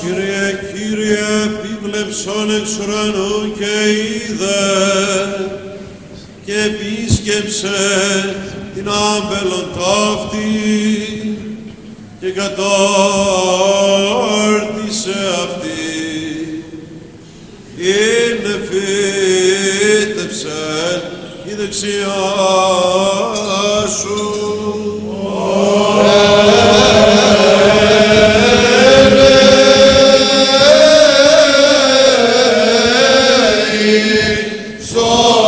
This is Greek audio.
Κύριε, Κύριε, επίβλεψον εξ ουρανού και είδε και επίσκεψε την άμπελον ταύτη και κατόρτισε αυτή. Είναι φύτεψε η δεξιά σου. So